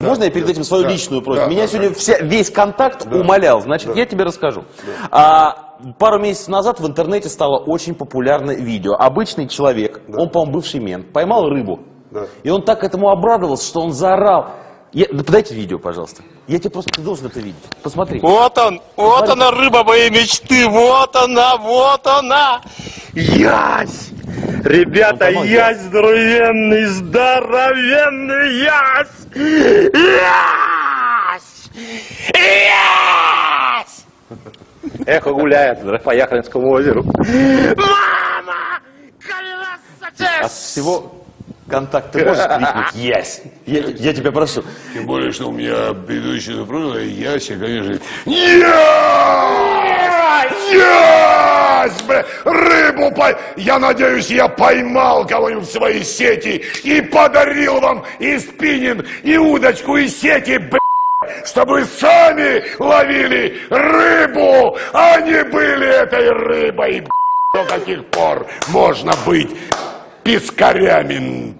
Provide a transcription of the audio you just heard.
Можно я перед этим свою Да. личную просьбу? Да, Меня да, сегодня да. вся- весь контакт умолял. Значит, я тебе расскажу. А, пару месяцев назад в интернете стало очень популярное видео. Обычный человек, он, по-моему, бывший мент, поймал рыбу. Да. И он так этому обрадовался, что он заорал. Я- да подайте видео, пожалуйста. Я тебе просто, ты должен это видеть. Посмотри. Вот он, вот она рыба моей мечты, вот она, вот она. Ясь! Ребята, Ну, ясь здоровенный, здоровенный ясь! Ясь! Ясь! Эхо гуляет по Яхринскому озеру. Мама! От всего контакта ты можешь крикнуть «Есть!» я, я тебя прошу. Тем более, что у меня предыдущая супруга, Яся, конечно, Ясь! Бля, Рыбу по... Я надеюсь, я поймал кого-нибудь в свои сети и подарил вам и спиннинг, и удочку, и сети, бля, чтобы сами ловили рыбу, а не были этой рыбой. До каких пор можно быть пескарями